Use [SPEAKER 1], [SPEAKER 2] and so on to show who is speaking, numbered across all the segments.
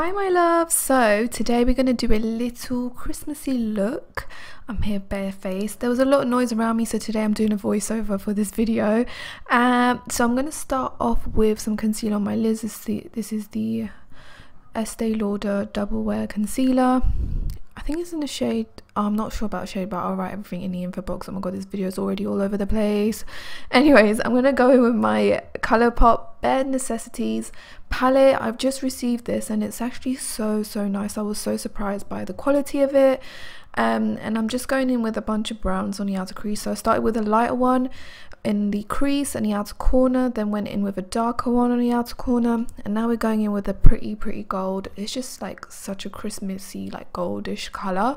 [SPEAKER 1] Hi my love, so today we're going to do a little Christmassy look. I'm here barefaced. There was a lot of noise around me so today I'm doing a voiceover for this video. Um, so I'm going to start off with some concealer on my lids. This is the, this is the Estee Lauder Double Wear Concealer. I think it's in the shade, I'm not sure about shade, but I'll write everything in the info box. Oh my god, this video is already all over the place. Anyways, I'm going to go in with my Colourpop Bare Necessities palette. I've just received this and it's actually so, so nice. I was so surprised by the quality of it. Um, and I'm just going in with a bunch of browns on the outer crease. So I started with a lighter one in the crease and the outer corner then went in with a darker one on the outer corner and now we're going in with a pretty pretty gold it's just like such a christmassy like goldish color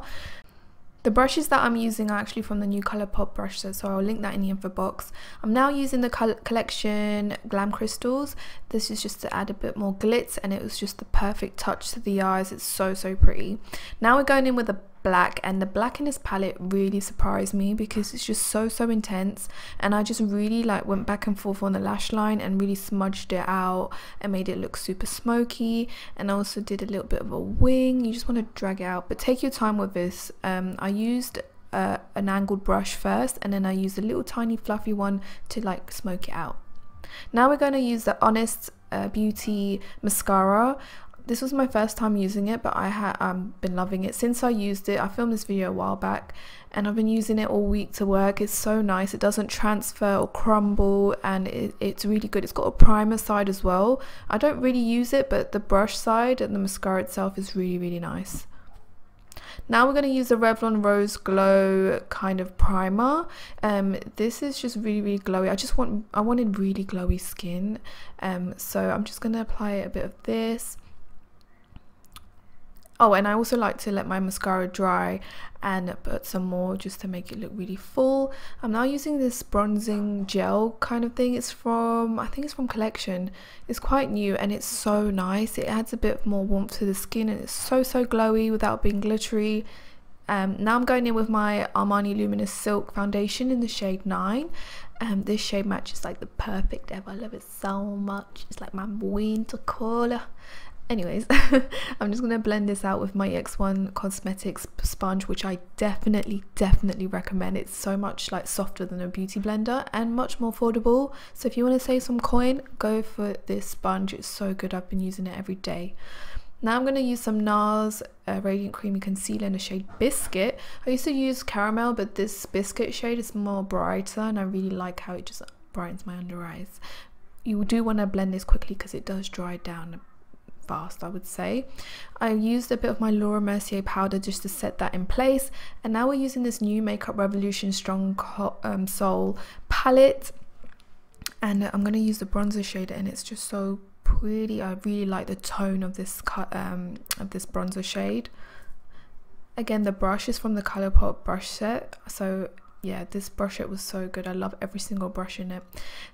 [SPEAKER 1] the brushes that I'm using are actually from the new Colourpop brush set, so I'll link that in the info box. I'm now using the collection Glam Crystals. This is just to add a bit more glitz and it was just the perfect touch to the eyes. It's so, so pretty. Now we're going in with a black and the black in this palette really surprised me because it's just so so intense. And I just really like went back and forth on the lash line and really smudged it out and made it look super smoky. And I also did a little bit of a wing. You just want to drag out. But take your time with this. Um, I used uh, an angled brush first and then I used a little tiny fluffy one to like smoke it out. Now we're going to use the Honest uh, Beauty mascara this was my first time using it but I have um, been loving it since I used it. I filmed this video a while back and I've been using it all week to work. It's so nice. It doesn't transfer or crumble and it, it's really good. It's got a primer side as well. I don't really use it but the brush side and the mascara itself is really really nice. Now we're going to use the Revlon Rose Glow kind of primer. Um, this is just really, really glowy. I just want, I wanted really glowy skin. Um, so I'm just going to apply a bit of this Oh, and I also like to let my mascara dry and put some more just to make it look really full. I'm now using this bronzing gel kind of thing. It's from, I think it's from Collection. It's quite new and it's so nice. It adds a bit more warmth to the skin and it's so, so glowy without being glittery. Um, now I'm going in with my Armani Luminous Silk Foundation in the shade 9. Um, this shade matches like the perfect ever. I love it so much. It's like my winter colour anyways i'm just going to blend this out with my x1 cosmetics sponge which i definitely definitely recommend. It's so much like softer than a beauty blender and much more affordable. So if you want to save some coin go for this sponge. It's so good. I've been using it every day. Now I'm going to use some NARS uh, Radiant Creamy Concealer in the shade Biscuit. I used to use Caramel, but this Biscuit shade is more brighter and I really like how it just brightens my under eyes. You do want to blend this quickly because it does dry down fast I would say. I used a bit of my Laura Mercier powder just to set that in place and now we're using this new Makeup Revolution Strong um, Soul palette and I'm going to use the bronzer shade and it's just so pretty. I really like the tone of this um, of this bronzer shade. Again, the brush is from the Colourpop brush set, so yeah this brush it was so good. I love every single brush in it.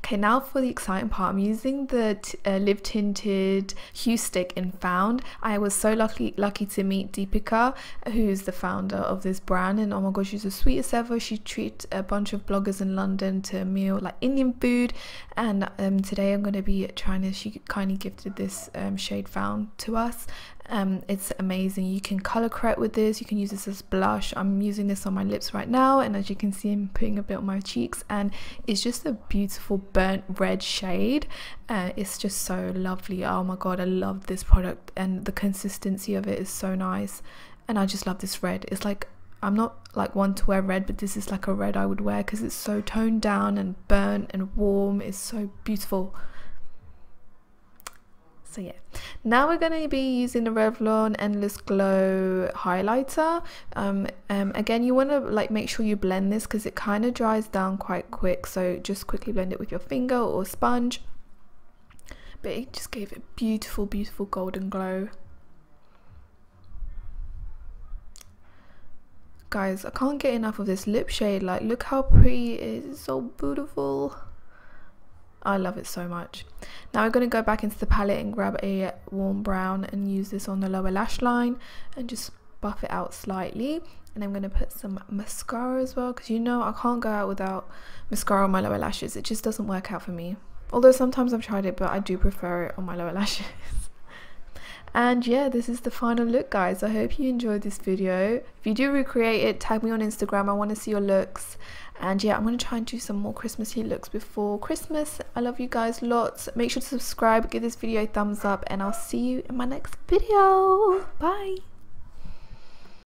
[SPEAKER 1] Okay now for the exciting part. I'm using the uh, live tinted Huestick in found. I was so lucky lucky to meet Deepica who's the founder of this brand. And oh my god she's the sweetest ever. She treats a bunch of bloggers in london to a meal like indian food. And um, today i'm going to be trying to she kindly gifted this um, shade found to us um, it's amazing. You can color correct with this. You can use this as blush. I'm using this on my lips right now and as you can see i'm putting a bit on my cheeks and it's just a beautiful burnt red shade. Uh, it's just so lovely. Oh my god i love this product and the consistency of it is so nice. And i just love this red. It's like I'm not like one to wear red, but this is like a red I would wear because it's so toned down and burnt and warm. It's so beautiful so yeah. Now we're going to be using the revlon endless glow highlighter. Um, um again you want to like make sure you blend this because it kind of dries down quite quick. So just quickly blend it with your finger or sponge. But it just gave it beautiful beautiful golden glow. Guys i can't get enough of this lip shade. Like look how pretty it is. It's so beautiful I love it so much. Now we're going to go back into the palette and grab a warm brown and use this on the lower lash line and just buff it out slightly. And I'm going to put some mascara as well because you know I can't go out without mascara on my lower lashes. It just doesn't work out for me. Although sometimes I've tried it but I do prefer it on my lower lashes. and yeah this is the final look guys i hope you enjoyed this video if you do recreate it tag me on instagram i want to see your looks and yeah i'm going to try and do some more christmassy looks before christmas. I love you guys lots. Make sure to subscribe give this video a thumbs up and i'll see you in my next video. Bye